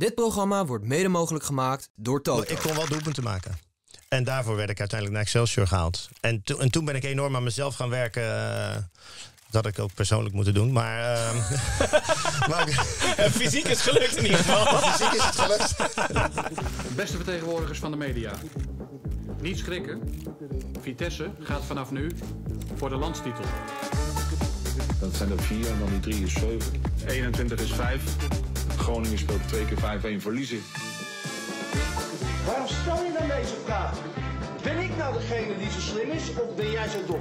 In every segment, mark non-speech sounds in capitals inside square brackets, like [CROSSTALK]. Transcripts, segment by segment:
Dit programma wordt mede mogelijk gemaakt door Toto. Ik kon wel doelpunten maken. En daarvoor werd ik uiteindelijk naar Excelsior gehaald. En, to- en toen ben ik enorm aan mezelf gaan werken. eh, dat had ik ook persoonlijk moeten doen. Maar, ehm, [LAUGHS] maar [LAUGHS] Fysiek is gelukt in ieder geval. [LAUGHS] fysiek is het gelukt. Beste vertegenwoordigers van de media. Niet schrikken. Vitesse gaat vanaf nu voor de landstitel. Dat zijn er vier en dan die drie is zeven. 21 is vijf. Groningen speelt twee keer 5-1 verliezen. Waarom stel je dan deze vraag? Ben ik nou degene die zo slim is of ben jij zo dom?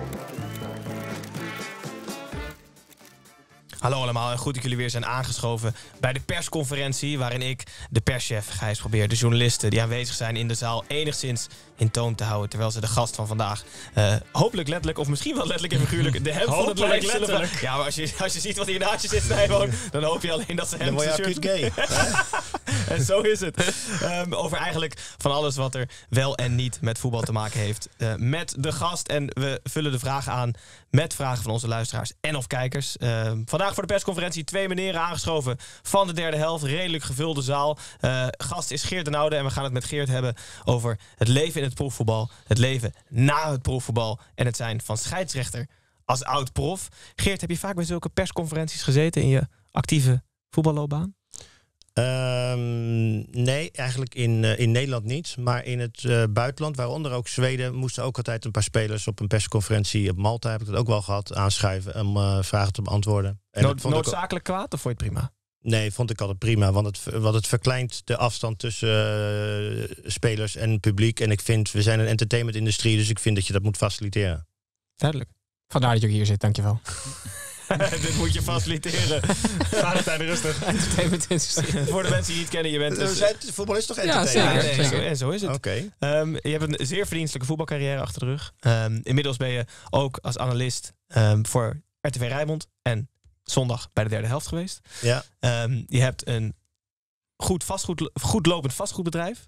Hallo allemaal en goed dat jullie weer zijn aangeschoven bij de persconferentie waarin ik, de perschef Gijs, probeer de journalisten die aanwezig zijn in de zaal enigszins in toon te houden terwijl ze de gast van vandaag eh, hopelijk letterlijk of misschien wel letterlijk en figuurlijk de hem van het letterlijk. Ja, maar als je, als je ziet wat hier naast je zit, dan hoop je alleen dat ze hem Dan word je acuut gay. [LAUGHS] [LAUGHS] en zo is het. Ehm, over eigenlijk van alles wat er wel en niet met voetbal te maken heeft. eh, met de gast. En we vullen de vragen aan met vragen van onze luisteraars en of kijkers. Ehm, vandaag voor de persconferentie twee meneren aangeschoven van de derde helft. Redelijk gevulde zaal. Eh, gast is Geert den Oude. En we gaan het met Geert hebben over het leven in het proefvoetbal. Het leven na het proefvoetbal. En het zijn van scheidsrechter als oud-prof. Geert, heb je vaak bij zulke persconferenties gezeten in je actieve voetballoopbaan? Ehm, nee, eigenlijk in, eh, in Nederland niet. Maar in het eh, buitenland, waaronder ook Zweden, moesten ook altijd een paar spelers op een persconferentie op Malta, heb ik dat ook wel gehad, aanschuiven om eh, vragen te beantwoorden. En Nood- dat vond ik, noodzakelijk kwaad of vond je het prima? nee, vond ik altijd prima, want het, want het verkleint de afstand tussen spelers en publiek. En ik vind, we zijn een entertainmentindustrie, dus ik vind dat je dat moet faciliteren. Duidelijk. Vandaar dat je ook hier zit, dankjewel. [LAUGHS] [LAUGHS] Dit moet je faciliteren. [LAUGHS] Valentijn rustig. Entertainmentindustrie. Voor de mensen die je niet kennen, je bent... Eh, een- zijn- voetbal is toch Ja, entertainment? zeker. en, zo, en zo is het. Oké. Ehm, je hebt een zeer verdienstelijke voetbalcarrière achter de rug. Ehm, inmiddels ben je ook als analist ehm, voor RTV Rijnmond en zondag bij de derde helft geweest. Ja. Ehm, je hebt een goed, vastgoed, goed lopend vastgoedbedrijf.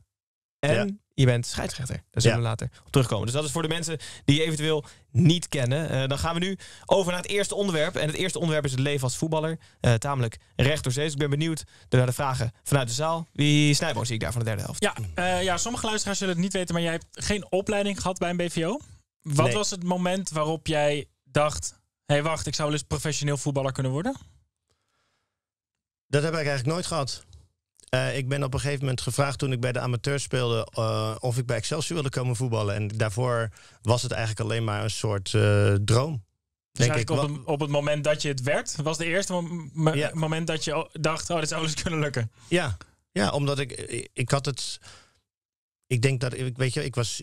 En Ja. je bent scheidsrechter. Daar zullen Ja. we later op terugkomen. Dus dat is voor de mensen die je eventueel niet kennen. Eh, dan gaan we nu over naar het eerste onderwerp. En het eerste onderwerp is het leven als voetballer. Eh, tamelijk recht door zee. Dus ik ben benieuwd naar de vragen vanuit de zaal. Wie Snijboom zie ik daar van de derde helft. Ja, eh, ja, sommige luisteraars zullen het niet weten, maar jij hebt geen opleiding gehad bij een BVO. Wat Nee. was het moment waarop jij dacht: hé, hey, wacht, ik zou wel eens professioneel voetballer kunnen worden? Dat heb ik eigenlijk nooit gehad. Eh, ik ben op een gegeven moment gevraagd toen ik bij de amateurs speelde eh, of ik bij Excelsior wilde komen voetballen. En daarvoor was het eigenlijk alleen maar een soort eh, droom. Dus Denk ik. op, op het moment dat je het werd, was de eerste mom- mo- Ja. moment dat je dacht: oh, dit zou eens [LAUGHS] kunnen lukken. Ja, ja omdat ik, ik had het. Ik denk dat, ik weet je, ik was.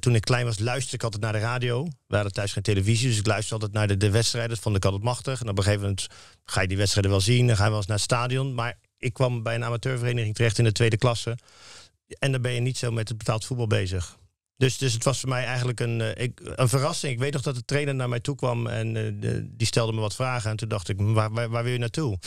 toen ik klein was, luisterde ik altijd naar de radio. We hadden thuis geen televisie, dus ik luisterde altijd naar de, de wedstrijden. Dat vond ik altijd machtig. En op een gegeven moment ga je die wedstrijden wel zien. Dan ga je wel eens naar het stadion. Maar ik kwam bij een amateurvereniging terecht in de tweede klasse. En dan ben je niet zo met het betaald voetbal bezig. Dus, dus het was voor mij eigenlijk een, eh, ik, een verrassing. Ik weet nog dat de trainer naar mij toe kwam en eh, die stelde me wat vragen. En toen dacht ik, waar, waar, waar wil je naartoe?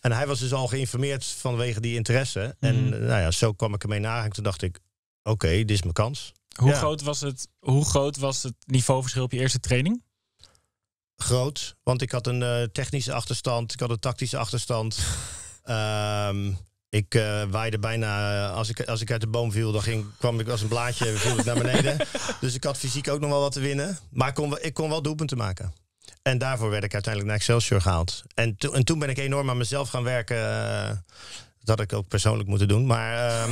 En hij was dus al geïnformeerd vanwege die interesse. En Mhm. eh, nou ja, zo kwam ik ermee na. En toen dacht ik, oké, dit is mijn kans. Hoe, Ja. groot was het, hoe groot was het niveauverschil op je eerste training? Groot, want ik had een technische achterstand. Ik had een tactische achterstand. Ehm, ik eh, waaide bijna, eh, als ik, als ik uit de boom viel, dan ging, kwam ik als een blaadje viel ik naar beneden. [LAUGHS] Dus ik had fysiek ook nog wel wat te winnen. Maar ik kon, wel- ik kon wel doelpunten maken. En daarvoor werd ik uiteindelijk naar Excelsior gehaald. En, to- en toen ben ik enorm aan mezelf gaan werken. eh, dat had ik ook persoonlijk moeten doen. Maar, ehm,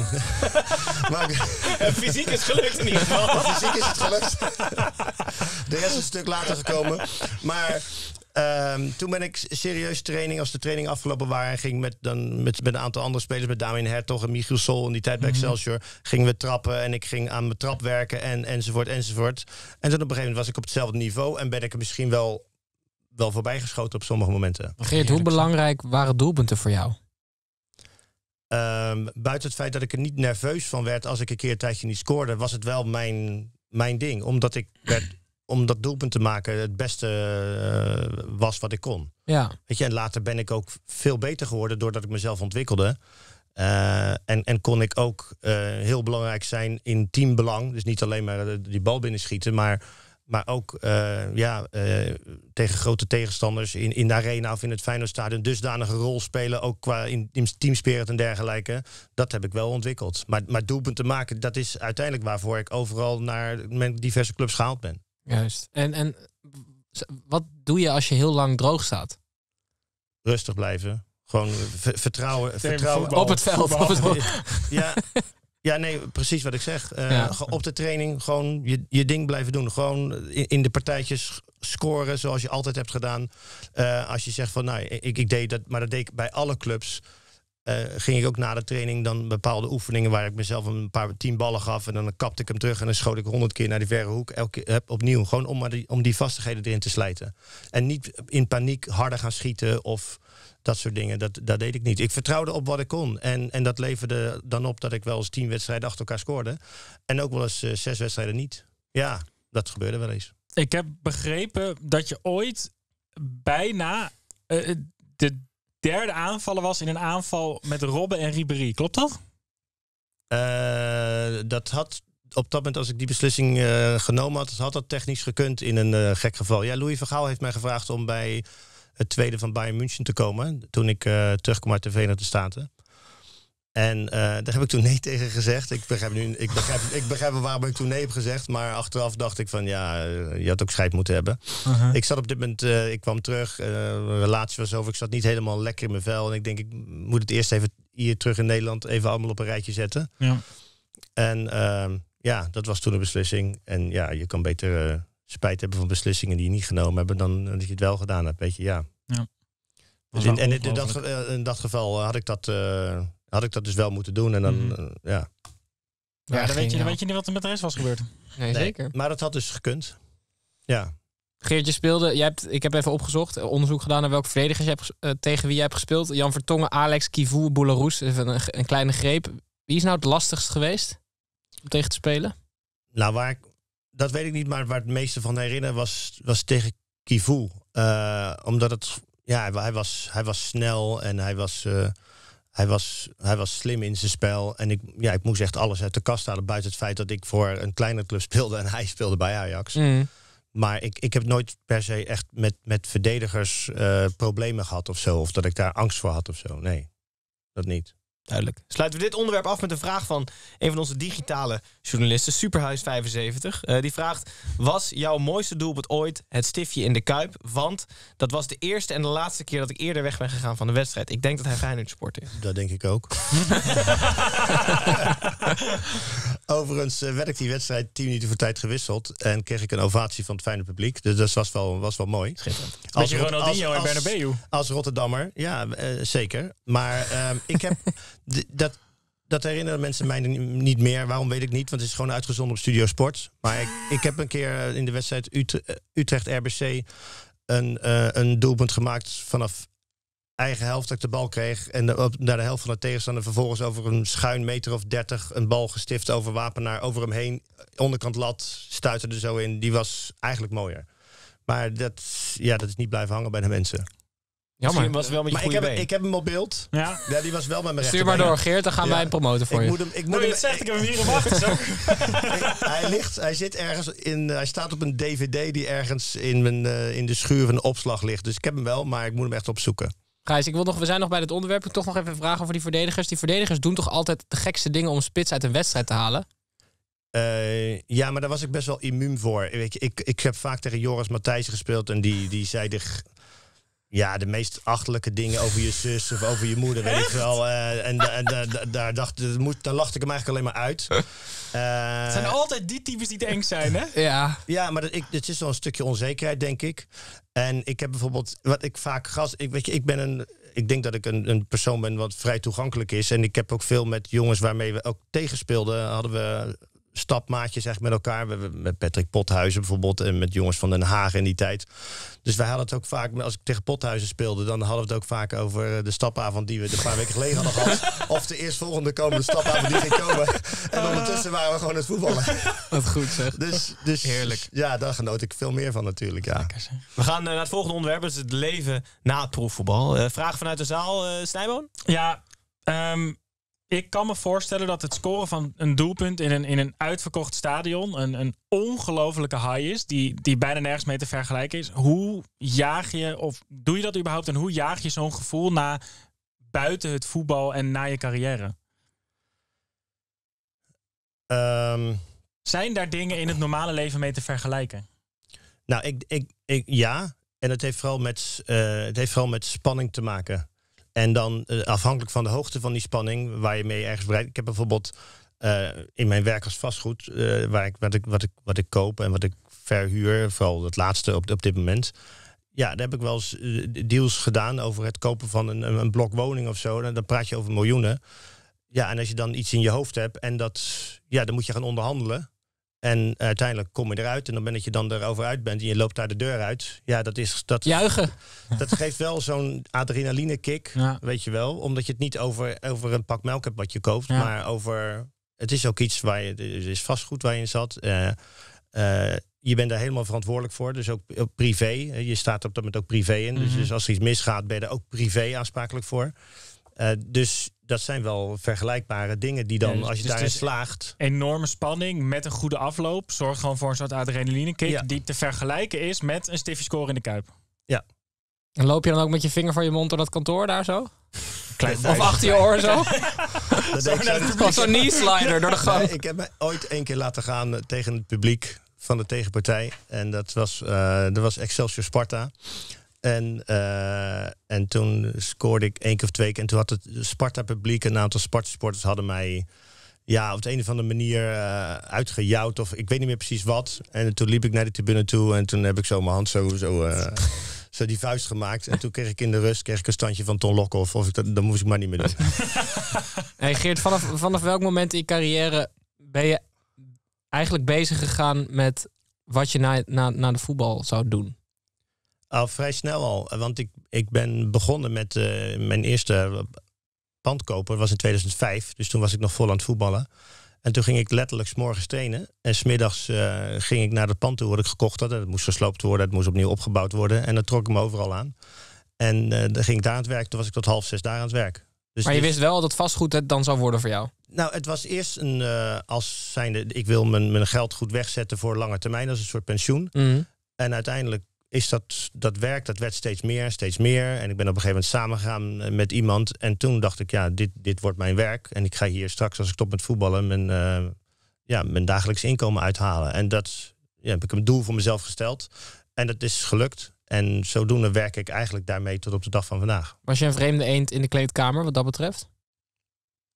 [LAUGHS] maar Fysiek is gelukt in ieder geval. fysiek is het gelukt. [LAUGHS] De rest is een stuk later gekomen. Maar ehm, toen ben ik serieus training, als de training afgelopen waren, ging met, dan, met, met een aantal andere spelers, met Damien Hertog en Michiel Sol in die tijd bij Excelsior, gingen we trappen en ik ging aan mijn trap werken en, enzovoort, enzovoort. En toen op een gegeven moment was ik op hetzelfde niveau en ben ik er misschien wel, wel voorbij geschoten op sommige momenten. Geert, hoe belangrijk waren doelpunten voor jou? Ehm, buiten het feit dat ik er niet nerveus van werd als ik een keer een tijdje niet scoorde, was het wel mijn, mijn ding. Omdat ik werd, om dat doelpunt te maken het beste eh, was wat ik kon. Ja, Weet je, en later ben ik ook veel beter geworden doordat ik mezelf ontwikkelde. Eh, en, en kon ik ook eh, heel belangrijk zijn in teambelang. Dus niet alleen maar die bal binnenschieten, maar Maar ook ja, tegen grote tegenstanders in, in de arena of in het Feyenoordstadion dusdanige rol spelen. Ook qua in, in teamspirit en dergelijke. Dat heb ik wel ontwikkeld. Maar, maar doelpunten maken, dat is uiteindelijk waarvoor ik overal naar diverse clubs gehaald ben. Juist. En, en wat doe je als je heel lang droog staat? Rustig blijven. Gewoon ver- vertrouwen. Vertrouwen. voetbal. Op het veld. voetbal. Op [LAUGHS] het, Ja, ja, nee, precies wat ik zeg. Eh, Ja. Op de training gewoon je, je ding blijven doen. Gewoon in, in de partijtjes scoren zoals je altijd hebt gedaan. Eh, als je zegt van, nou, ik, ik deed dat, maar dat deed ik bij alle clubs. Eh, ging ik ook na de training dan bepaalde oefeningen waar ik mezelf een paar tien ballen gaf en dan kapte ik hem terug en dan schoot ik honderd keer naar die verre hoek. Elke keer opnieuw, gewoon om, die, om die vastigheden erin te slijten. En niet in paniek harder gaan schieten of dat soort dingen. Dat, dat deed ik niet. Ik vertrouwde op wat ik kon. En, en dat leverde dan op dat ik wel eens tien wedstrijden achter elkaar scoorde. En ook wel eens eh, zes wedstrijden niet. Ja, dat gebeurde wel eens. Ik heb begrepen dat je ooit bijna eh, de derde aanvaller was in een aanval met Robben en Ribéry. Klopt dat? Eh, dat had op dat moment, als ik die beslissing eh, genomen had, had dat technisch gekund in een eh, gek geval. Ja, Louis van Gaal heeft mij gevraagd om bij het tweede van Bayern München te komen. Toen ik terugkwam uit de Verenigde Staten. En eh, daar heb ik toen nee tegen gezegd. Ik begrijp, nu, ik, begrijp, ik begrijp waarom ik toen nee heb gezegd. Maar achteraf dacht ik van ja, eh, je had ook scheid moeten hebben. Ik zat op dit moment, eh, ik kwam terug. een relatie was over. Ik zat niet helemaal lekker in mijn vel. En ik denk, ik moet het eerst even hier terug in Nederland even allemaal op een rijtje zetten. Ja. En ehm, ja, dat was toen een beslissing. En ja, je kan beter spijt hebben van beslissingen die je niet genomen hebben dan dat je het wel gedaan hebt. Weet je, ja. Ja. Dus in, en in, dat, in dat geval had ik dat, had ik dat dus wel moeten doen. En dan, Mhm. eh, ja. Ja, dan, weet je, dan weet je niet wat er met de rest was gebeurd. Nee, Nee, zeker. Maar dat had dus gekund. Ja. Geert, je speelde, jij hebt, ik heb even opgezocht, eh, onderzoek gedaan naar welke verdedigers je hebt, eh, tegen wie jij hebt gespeeld. Jan Vertongen, Alex, Kivu, Boularus. Even een, een kleine greep. Wie is nou het lastigst geweest om tegen te spelen? Nou, waar ik, dat weet ik niet, maar waar het meeste van herinner was, was tegen Kivu. Eh, omdat het, ja, hij was, hij was snel en hij was, eh, hij, was, hij was slim in zijn spel. En ik, ja, ik moest echt alles uit de kast halen, buiten het feit dat ik voor een kleine club [LAUGHS] speelde en hij speelde bij Ajax. Mm. Maar ik, ik heb nooit per se echt met, met verdedigers eh, problemen gehad of zo. Of dat ik daar angst voor had of zo. Nee, dat niet. Duidelijk. Sluiten we dit onderwerp af met een vraag van een van onze digitale journalisten, Superhuis75. Eh, die vraagt: Was jouw mooiste doelpunt ooit het stiftje in de kuip? Want dat was de eerste en de laatste keer dat ik eerder weg ben gegaan van de wedstrijd. Ik denk dat hij Feyenoord sport is. Dat denk ik ook. [LAUGHS] Overigens eh, werd ik die wedstrijd tien minuten voor tijd gewisseld. En kreeg ik een ovatie van het fijne publiek. Dus dat was wel, was wel mooi. Schitterend. Rot- Ronaldinho en als- Bernabeu. Als Rotterdammer, ja, eh, zeker. Maar ehm, ik heb... [LAUGHS] dat, dat herinneren mensen mij ni- niet meer. Waarom weet ik niet, want het is gewoon uitgezonden op Studio Sport. Maar ik, ik heb een keer eh, in de wedstrijd Utre- Utrecht-RBC... Een, eh, een doelpunt gemaakt vanaf eigen helft dat ik de bal kreeg. En de, op, naar de helft van de tegenstander vervolgens over een schuin meter of dertig... een bal gestift over Wapenaar, over hem heen. Onderkant lat, stuitte er zo in. Die was eigenlijk mooier. Maar dat, ja, dat is niet blijven hangen bij de mensen. Jammer. Misschien was het wel met je Maar ik heb, been. ik heb hem op beeld. Ja. Ja, die was wel met mijn Stuur maar door. Geert. Dan gaan Ja. wij hem promoten voor Ik je. moet hem, ik moet Nou, je hem, het zegt, ik heb hem hier [LAUGHS] op achter. Zo. hij ligt, hij zit ergens in, hij staat op een DVD die ergens in, mijn, eh, in de schuur van de opslag ligt. Dus ik heb hem wel, maar ik moet hem echt opzoeken. Gijs, ik wil nog, we zijn nog bij dit onderwerp. Ik toch nog even vragen over die verdedigers. Die verdedigers doen toch altijd de gekste dingen om spits uit een wedstrijd te halen? Eh, ja, maar daar was ik best wel immuun voor. Weet ik, ik heb vaak tegen Joris Matthijs gespeeld en die, die zei g- ja, de meest achterlijke dingen over je zus of over je moeder, weet ik wel. Eh, en en da- da- daar, dacht, dat moet, daar lachte ik hem eigenlijk alleen maar uit. Eh, Het zijn altijd die types die te eng zijn, hè? Ja. Ja, maar dat, ik, het is wel een stukje onzekerheid, denk ik. En ik heb bijvoorbeeld, wat ik vaak gas, ik weet je, ik ben een, ik denk dat ik een, een persoon ben wat vrij toegankelijk is. En ik heb ook veel met jongens waarmee we ook tegenspeelden, hadden we stapmaatjes echt met elkaar. We met Patrick Pothuizen bijvoorbeeld en met jongens van Den Haag in die tijd. Dus wij hadden het ook vaak, als ik tegen Pothuizen speelde, dan hadden we het ook vaak over de stapavond die we een paar weken geleden hadden gehad. [LAUGHS] Of de eerstvolgende komende stapavond die ging komen. En ondertussen waren we gewoon aan het voetballen. Wat goed zeg. Dus, dus Heerlijk. Ja, daar genoot ik veel meer van natuurlijk. Ja. We gaan eh, naar het volgende onderwerp. Dat is het leven na het proefvoetbal. Eh, vraag vanuit de zaal, eh Snijboon? Ja, ehm, ik kan me voorstellen dat het scoren van een doelpunt in een, in een uitverkocht stadion een, een ongelofelijke high is, die, die bijna nergens mee te vergelijken is. Hoe jaag je, of doe je dat überhaupt, en hoe jaag je zo'n gevoel na buiten het voetbal en na je carrière? Ehm, Zijn daar dingen in het normale leven mee te vergelijken? nou, ik, ik, ik, ja. En het heeft, vooral met, eh, het heeft vooral met spanning te maken. En dan eh, afhankelijk van de hoogte van die spanning, waar je mee ergens bereikt. Ik heb bijvoorbeeld eh, in mijn werk als vastgoed, eh, waar ik, wat, ik, wat, ik, wat ik koop en wat ik verhuur, vooral het laatste op, op dit moment. Ja, daar heb ik wel eens deals gedaan over het kopen van een, een, een blok woning of zo. Dan, dan praat je over miljoenen. Ja, en als je dan iets in je hoofd hebt en dat, ja, dan moet je gaan onderhandelen. En uiteindelijk kom je eruit. En dan ben dat je dan erover uit bent en je loopt daar de deur uit. Ja, dat, is, dat, Juichen. dat geeft wel zo'n adrenaline kick, Ja. weet je wel. Omdat je het niet over, over een pak melk hebt wat je koopt. Ja. Maar over, het is ook iets waar je, het is vastgoed waar je in zat. Eh, eh, je bent daar helemaal verantwoordelijk voor. Dus ook, privé. Eh, Je staat op dat moment ook privé in. dus, dus als er iets misgaat, ben je er ook privé aansprakelijk voor. Eh, dus dat zijn wel vergelijkbare dingen die dan, Ja, dus- als je dus daarin slaagt. Enorme spanning met een goede afloop zorgt gewoon voor een soort adrenaline kick Ja. die te vergelijken is met een stiffje score in de kuip. En loop je dan ook met je vinger voor je mond door dat kantoor daar zo? [LAUGHS] Klein Of achter je oor zo? Dat [LAUGHS] zo- Of zo'n knee slider door de gang? Nee, ik heb me ooit één keer laten gaan tegen het publiek van de tegenpartij. En dat was, eh, dat was Excelsior Sparta. En, eh, en toen scoorde ik één keer of twee keer. En toen had het Sparta-publiek, een aantal Sparta-supporters hadden mij... Ja, op de een of andere manier eh uitgejouwd. Of ik weet niet meer precies wat. En toen liep ik naar de tribune toe. En toen heb ik zo mijn hand zo, zo, eh, zo die vuist gemaakt. En toen kreeg ik in de rust kreeg ik een standje van Ton Lokhoff. Of ik dat, dat moest ik maar niet meer doen. [LAUGHS] Hey Geert, vanaf, vanaf welk moment in je carrière ben je eigenlijk bezig gegaan met wat je na, na, na de voetbal zou doen? Al vrij snel al. Want ik, ik ben begonnen met eh, mijn eerste pandkoper. was in 2005. Dus toen was ik nog vol aan het voetballen. En toen ging ik letterlijk 's morgens trainen. En smiddags uh, ging ik naar het pand toe wat ik gekocht had. Het moest gesloopt worden. Het moest opnieuw opgebouwd worden. En dat trok ik me overal aan. En uh, dan ging ik daar aan het werk. Toen was ik tot half zes daar aan het werk. Dus maar je wist wel dat vastgoed het dan zou worden voor jou? Nou, het was eerst een, uh, als zijnde, ik wil mijn, mijn geld goed wegzetten voor lange termijn, als een soort pensioen. Mm. En uiteindelijk is dat, dat werk, dat werd steeds meer, steeds meer. En ik ben op een gegeven moment samengegaan met iemand. En toen dacht ik, ja, dit, dit wordt mijn werk. En ik ga hier straks, als ik stop met voetballen, mijn, uh, ja, mijn dagelijks inkomen uithalen. En dat ja, heb ik een doel voor mezelf gesteld. En dat is gelukt. En zodoende werk ik eigenlijk daarmee tot op de dag van vandaag. Was je een vreemde eend in de kleedkamer wat dat betreft?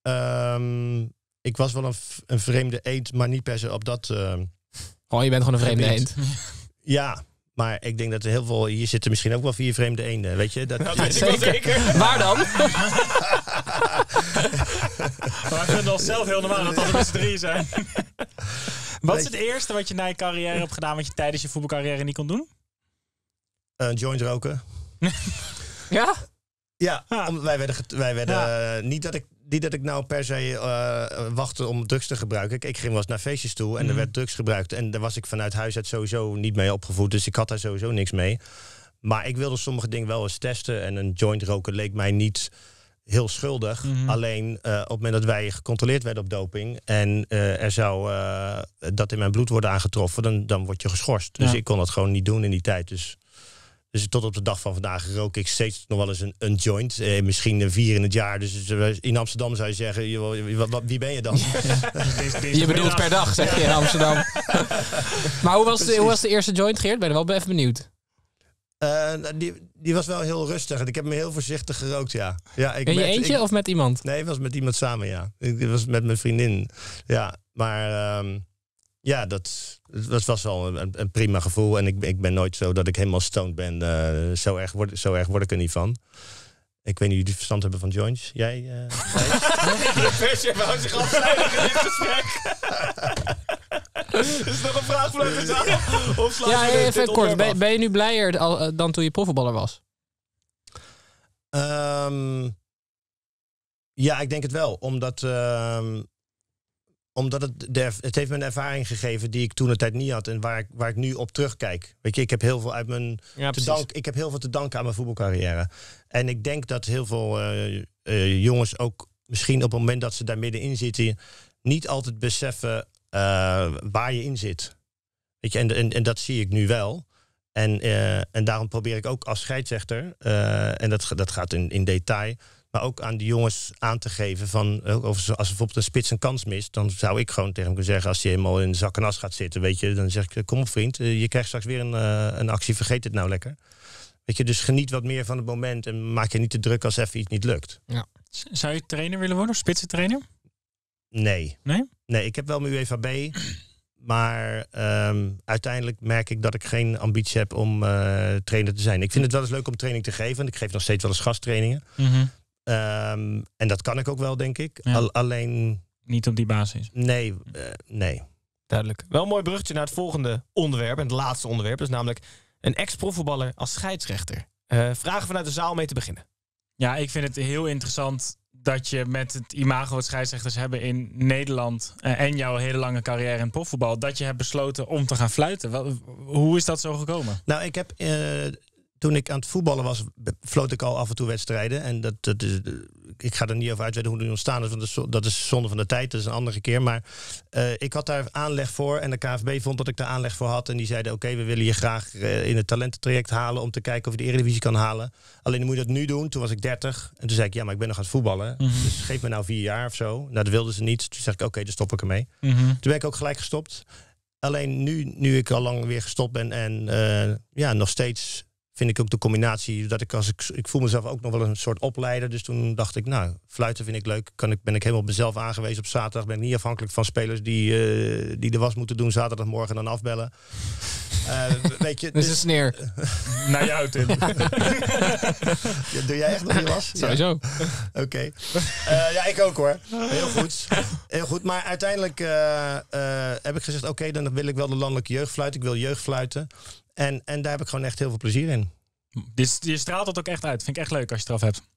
Um, ik was wel een, een, vreemde eend, maar niet per se op dat. Uh, oh, je bent gewoon een [LAUGHS] vreemde eend. Ja, maar ik denk dat er heel veel. Hier zitten misschien ook wel vier vreemde eenden. Weet je? Dat, dat weet zeker. zeker. Waar dan? [LAUGHS] [LAUGHS] maar ik vind het zelf heel normaal dat dat er z'n drieën zijn. [LAUGHS] wat is het eerste wat je na je carrière hebt gedaan wat je tijdens je voetbalcarrière niet kon doen? Een uh, joint roken. ja? Ja, wij werden, wij werden ja. uh, niet dat ik niet dat ik nou per se uh, wachtte om drugs te gebruiken. Ik, ik ging wel eens naar feestjes toe en mm. er werd drugs gebruikt. En daar was ik vanuit huis uit sowieso niet mee opgevoed. Dus ik had daar sowieso niks mee. Maar ik wilde sommige dingen wel eens testen. En een joint roken leek mij niet heel schuldig. Mm -hmm. Alleen uh, op het moment dat wij gecontroleerd werden op doping... en uh, er zou uh, dat in mijn bloed worden aangetroffen... dan, dan word je geschorst. Dus ik kon dat gewoon niet doen in die tijd. Dus... Dus tot op de dag van vandaag rook ik steeds nog wel eens een, een joint. Eh, misschien een vier in het jaar. Dus in Amsterdam zou je zeggen, je, wie ben je dan? [LAUGHS] je bedoelt per dag, zeg je in Amsterdam. [LAUGHS] maar hoe was, de, hoe was de eerste joint, Geert? Ben je wel even benieuwd. Uh, die, die was wel heel rustig. En ik heb me heel voorzichtig gerookt, ja. ja ik in je met, eentje ik, of met iemand? Nee, het was met iemand samen, ja. Ik was met mijn vriendin. Ja, maar... Um, ja, dat, dat was wel een, een, prima gevoel. En ik, ik ben nooit zo dat ik helemaal stoned ben. Uh, zo, erg word, zo erg word ik er niet van. Ik weet niet of jullie verstand hebben van joints. Jij? Uh, de wou zich afsluiten in dit gesprek. is nog een vraag vanuit de zaal? Of ja, even kort. Ben, ben, je nu blijer dan toen je profvoetballer was? Um, ja, ik denk het wel. Omdat... Um, omdat het, de, het heeft me een ervaring gegeven die ik toen de tijd niet had en waar ik, waar ik nu op terugkijk. Weet je, ik heb heel veel uit mijn ja, te dank, ik heb heel veel te danken aan mijn voetbalcarrière. En ik denk dat heel veel uh, uh, jongens ook misschien op het moment dat ze daar middenin zitten, niet altijd beseffen eh, waar je in zit. Weet je, en, en, en dat zie ik nu wel. En, eh, en daarom probeer ik ook als scheidsrechter, eh, en dat, dat gaat in, in detail, maar ook aan die jongens aan te geven van, ze- als bijvoorbeeld een spits een kans mist, dan zou ik gewoon tegen hem kunnen zeggen, als hij helemaal in de zak en as gaat zitten, weet je, dan zeg ik, kom op vriend, eh, je krijgt straks weer een, eh, een actie, vergeet het nou lekker. Weet je, dus geniet wat meer van het moment en maak je niet te druk als even iets niet lukt. Z- Zou je trainer willen worden? Spitsentrainer? Nee. Nee? Nee, ik heb wel mijn UEVB. Maar ehm, uiteindelijk merk ik dat ik geen ambitie heb om eh, trainer te zijn. Ik vind het wel eens leuk om training te geven. Want ik geef nog steeds wel eens gasttrainingen. Ehm, en dat kan ik ook wel, denk ik. Ja. Al- alleen, Niet op die basis. nee, eh, nee. Duidelijk. Wel een mooi bruggetje naar het volgende onderwerp. En het laatste onderwerp. Is namelijk een ex-profvoetballer als scheidsrechter. Eh, vragen vanuit de zaal mee te beginnen. Ja, ik vind het heel interessant dat je met het imago wat scheidsrechters hebben in Nederland eh, en jouw hele lange carrière in profvoetbal, dat je hebt besloten om te gaan fluiten. Wel, hoe is dat zo gekomen? Nou, ik heb eh, toen ik aan het voetballen was, floot ik al af en toe wedstrijden. En dat, dat is, ik ga er niet over uitweiden hoe die ontstaan is, want dat is, zonde van de tijd. Dat is een andere keer. Maar eh, ik had daar aanleg voor en de KVB vond dat ik daar aanleg voor had. En die zeiden, oké, we willen je graag eh, in het talententraject halen om te kijken of je de Eredivisie kan halen. Alleen dan moet je dat nu doen. Toen was ik 30. En toen zei ik, ja, maar ik ben nog aan het voetballen. Dus geef me nou vier jaar of zo. Nou, dat wilden ze niet. Toen zei ik, oké, dan stop ik ermee. Toen ben ik ook gelijk gestopt. Alleen nu, nu ik al lang weer gestopt ben en eh, ja, nog steeds vind ik ook de combinatie dat ik als ik, ik voel mezelf ook nog wel een soort opleider. Dus toen dacht ik, nou, fluiten vind ik leuk. Kan ik, ben ik helemaal op mezelf aangewezen op zaterdag. Ben ik niet afhankelijk van spelers die, eh, die de was moeten doen zaterdagmorgen en dan afbellen. Eh, weet je, [LAUGHS] Dat is een dus, sneer. [LAUGHS] Naar jou, Tim. Ja, doe jij echt nog je was? [LAUGHS] Ja. Sowieso. Oké. Eh, ja, ik ook hoor. Heel goed. Heel goed. Maar uiteindelijk eh, eh, heb ik gezegd: oké, dan wil ik wel de landelijke jeugdfluit. Ik wil jeugdfluiten. En, en daar heb ik gewoon echt heel veel plezier in. Je straalt dat ook echt uit. Vind ik echt leuk als je het eraf hebt.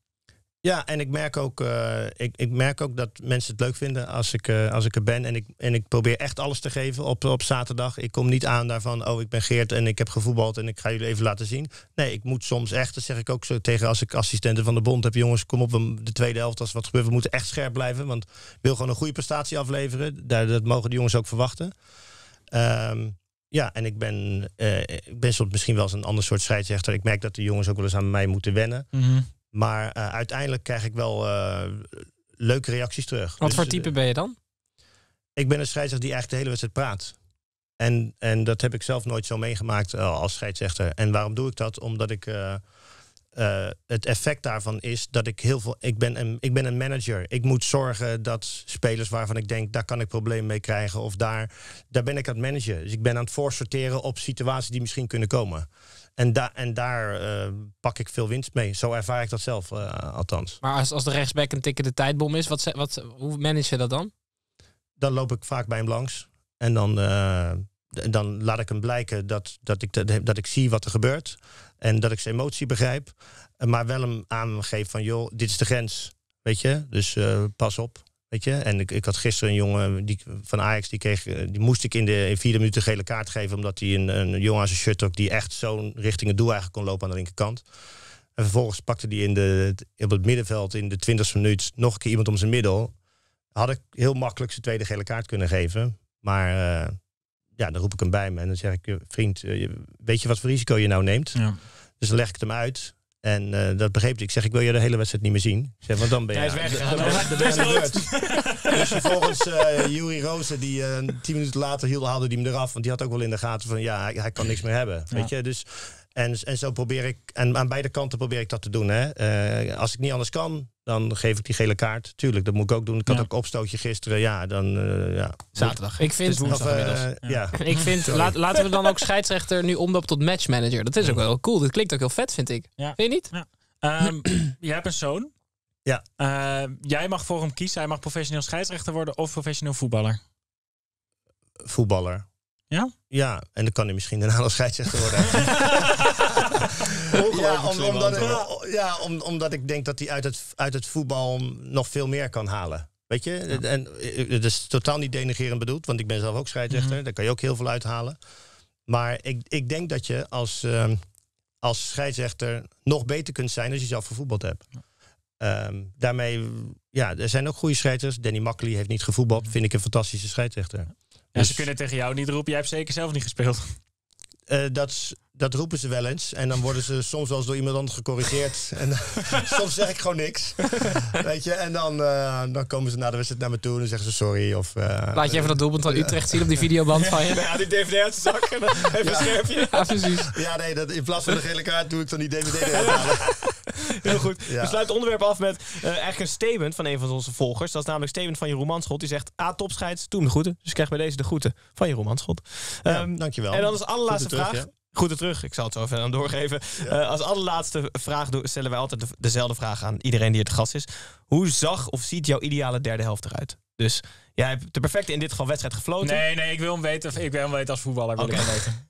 Ja, en ik merk ook, eh, ik, ik merk ook dat mensen het leuk vinden als ik, eh, als ik er ben. En ik, en ik probeer echt alles te geven op, op zaterdag. Ik kom niet aan daarvan, oh, ik ben Geert en ik heb gevoetbald en ik ga jullie even laten zien. Nee, ik moet soms echt, dat zeg ik ook zo tegen als ik assistenten van de bond heb. Jongens, kom op, de tweede helft, als wat gebeurt, we moeten echt scherp blijven. Want ik wil gewoon een goede prestatie afleveren. Daar, dat mogen de jongens ook verwachten. Ehm, ja, en ik ben, eh, ik ben soms misschien wel eens een ander soort scheidsrechter. Ik merk dat de jongens ook wel eens aan mij moeten wennen. Maar eh, uiteindelijk krijg ik wel eh, leuke reacties terug. Wat Dus, voor type ben je dan? ik ben een scheidsrechter die eigenlijk de hele wedstrijd praat. En, en dat heb ik zelf nooit zo meegemaakt als scheidsrechter. En waarom doe ik dat? Omdat ik. Eh, het effect daarvan is dat ik heel veel. Ik ben, een, ik ben een manager. Ik moet zorgen dat spelers waarvan ik denk, daar kan ik problemen mee krijgen. Of daar, daar ben ik aan het managen. Dus ik ben aan het voorsorteren op situaties die misschien kunnen komen. En, da en daar eh, pak ik veel winst mee. Zo ervaar ik dat zelf, eh, althans. Maar als, als de rechtsback een tikkende tijdbom is, wat, wat, hoe manage je dat dan? dan loop ik vaak bij hem langs. En dan, dan laat ik hem blijken dat, dat, ik, dat, ik zie wat er gebeurt. En dat ik zijn emotie begrijp. Maar wel hem aangeef van, joh, dit is de grens. Weet je? Dus eh, pas op. Weet je? En ik, ik had gisteren een jongen die, van Ajax, die, kreeg, eh, die moest ik in de in vierde minuten gele kaart geven. Omdat hij een, een jongen aan zijn shirt trok die echt zo'n richting het doel eigenlijk kon lopen aan de linkerkant. En vervolgens pakte hij in de, op het middenveld in de twintigste minuut nog een keer iemand om zijn middel had ik heel makkelijk zijn tweede gele kaart kunnen geven. Maar eh, ja, dan roep ik hem bij me en dan zeg ik, eh, vriend, eh, weet je wat voor risico je nou neemt? Ja. Dus dan leg ik het hem uit. En eh, dat begreep hij. Ik zeg, ik wil je de hele wedstrijd niet meer zien. Ik zeg, want dan ben je, Hij is dan ben je- dan ben je aan de beurt. Dus vervolgens eh Juri Rozen, die eh, tien minuten later hield, haalde die hem eraf. Want die had ook wel in de gaten van, ja, hij, hij kan niks meer hebben. Weet je, dus... En, en zo probeer ik, en aan beide kanten probeer ik dat te doen. Hè. Eh, als ik niet anders kan, dan geef ik die gele kaart. Tuurlijk, dat moet ik ook doen. Ik had Ja. ook opstootje gisteren. Ja, dan uh, ja. Zaterdag. Ik vind, Het is woensdag Of, eh, ja. [LAUGHS] ik vind laat, laten we dan ook scheidsrechter nu omdopen tot matchmanager. Dat is ook wel cool. Dat klinkt ook heel vet, vind ik. Ja. Vind je niet? Ehm, [CLEARS THROAT] je hebt een zoon. Ja. Eh, jij mag voor hem kiezen. Hij mag professioneel scheidsrechter worden of professioneel voetballer. voetballer. Ja? Ja, en dan kan hij misschien daarna nog scheidsrechter worden. [LAUGHS] ja, om, omdat, ik, ja om, omdat ik denk dat hij uit het, uit het voetbal nog veel meer kan halen. Weet je? En eh, het is totaal niet denigerend bedoeld, want ik ben zelf ook scheidsrechter. Daar kan je ook heel veel uithalen. Maar ik, ik denk dat je als, ehm, als scheidsrechter nog beter kunt zijn als je zelf gevoetbald hebt. ehm, daarmee, ja, er zijn ook goede scheidsrechters. Danny Makkely heeft niet gevoetbald. Vind ik een fantastische scheidsrechter. Ja, Dus- ze kunnen tegen jou niet roepen, jij hebt zeker zelf niet gespeeld. Eh, dat, s- dat roepen ze wel eens. En dan worden ze soms wel eens door iemand anders gecorrigeerd. en [LAUGHS] soms zeg ik gewoon niks. Weet je, en dan, eh, dan komen ze na de wedstrijd naar me toe en dan zeggen ze sorry. Of, eh, Laat je even dat doelpunt van Utrecht zien op die videoband van je. [LAUGHS] Ja, die DVD uit de zak en dan [LAUGHS] even een scherpje. Ja, precies. Ja, nee, dat, in plaats van de gele kaart doe ik dan die DVD eruit. Heel goed. Ja. We sluiten het onderwerp af met eh, eigenlijk een statement van een van onze volgers. Dat is namelijk statement van Jeroen Manschot. Die zegt, A, topscheids, doe hem de groeten. Dus je krijgt bij deze de groeten van Jeroen Manschot. Ja, Ehm, dankjewel. En dan is de allerlaatste vraag. Terug, Groeten terug. Ik zal het zo even aan doorgeven. Eh, als allerlaatste vraag doen- stellen wij altijd de- dezelfde vraag aan iedereen die het gast is. Hoe zag of ziet jouw ideale derde helft eruit? Dus jij hebt de perfecte in dit geval wedstrijd gefloten. Nee, nee, ik wil hem weten. Ik wil hem weten als voetballer. Wil Oké. ik hem weten. [LAUGHS]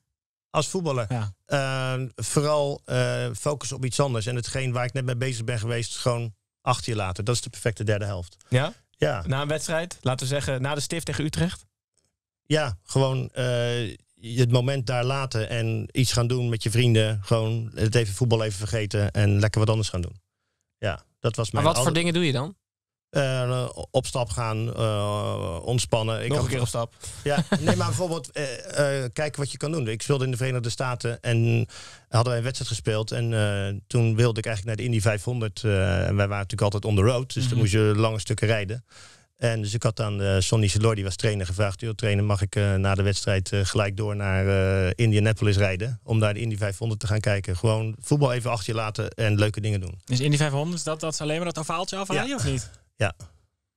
Als voetballer. Ja. eh, vooral eh focus op iets anders. En hetgeen waar ik net mee bezig ben geweest, gewoon achter je laten. Dat is de perfecte derde helft. Ja? Ja, Na een wedstrijd, laten we zeggen, na de stift tegen Utrecht. ja gewoon eh, het moment daar laten en iets gaan doen met je vrienden. Gewoon het even voetbal even vergeten en lekker wat anders gaan doen. Ja, dat was Maar mijn... wat voor dingen doe je dan? Eh, op stap gaan, eh, ontspannen. Ik Nog had- een keer op stap. Ja, nee, maar bijvoorbeeld eh, eh, kijken wat je kan doen. Ik speelde in de Verenigde Staten en hadden wij een wedstrijd gespeeld. En eh, toen wilde ik eigenlijk naar de Indy 500. eh, en wij waren natuurlijk altijd on the road, dus dan moest je lange stukken rijden. En dus ik had aan eh, Sonny Siloor, die was trainer, gevraagd... "Joh, trainer, mag ik eh, na de wedstrijd eh, gelijk door naar eh, Indianapolis rijden... om daar de Indy 500 te gaan kijken. Gewoon voetbal even achter je laten en leuke dingen doen. Dus in die 500, dat, dat is alleen maar dat ovaaltje afhalen Ja. of niet? Ja,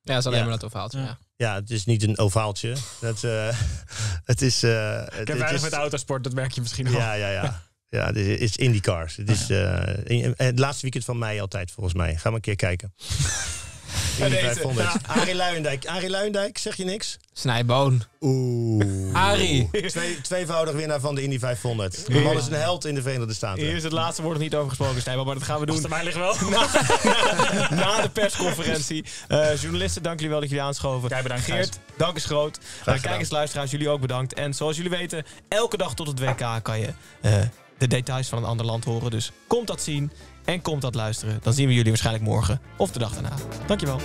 dat is alleen Ja. maar dat ovaaltje. Ja. Ja. Ja, het is niet een ovaaltje. Dat, eh, [LAUGHS] het is... eh, het, Ik heb het weinig is- met autosport, dat merk je misschien al. Ja, ja, ja. Ja, het is- is IndyCars. Het is eh, in- het laatste weekend van mei altijd, volgens mij. Ga maar een keer kijken. [LAUGHS] 500. Arie Luijendijk. Arie Luijendijk, zeg je niks? Snijboon. Oeh. Arie. Twee, tweevoudig winnaar van de Indy 500. De man is een held in de Verenigde Staten. Hier is het laatste woord nog niet over gesproken, Stijl, maar dat gaan we doen het mij ligt wel. [LAUGHS] na de persconferentie. Eh, journalisten, dank jullie wel dat jullie aanschoven. Jij bedankt, Geert, dank is groot. Uh, kijkers, luisteraars, jullie ook bedankt. En zoals jullie weten, elke dag tot het WK kan je eh, de details van een ander land horen. Dus komt dat zien en komt dat luisteren. Dan zien we jullie waarschijnlijk morgen of de dag daarna. Dankjewel.